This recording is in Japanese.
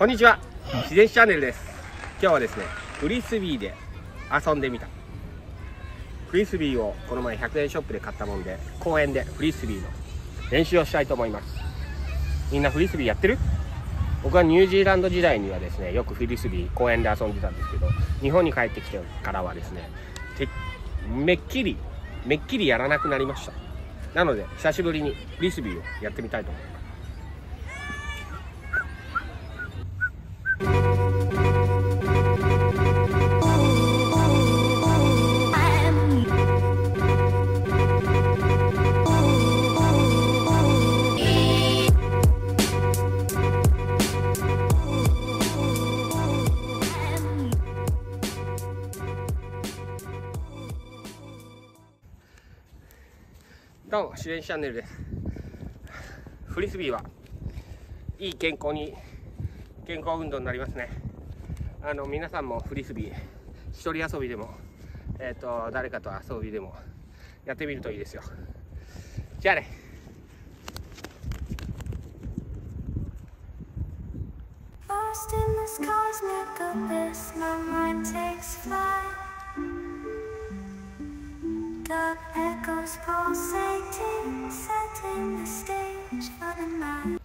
こんにちは。自然史チャンネルです。今日はですねフリスビーで遊んでみた。フリスビーをこの前100円ショップで買ったもんで公園でフリスビーの練習をしたいと思います。みんなフリスビーやってる？僕はニュージーランド時代にはですねよくフリスビー公園で遊んでたんですけど日本に帰ってきてからはですねめっきりめっきりやらなくなりました。なので久しぶりにフリスビーをやってみたいと思います。どうも、主演チャンネルです。フリスビーはいい健康に、健康運動になりますね。あの、皆さんもフリスビー、一人遊びでも、えっ、ー、と、誰かと遊びでも、やってみるといいですよ。じゃあね。Lost in this cosmic abyss, my mind takes flight. The echoes pulsating, setting the stage for the night.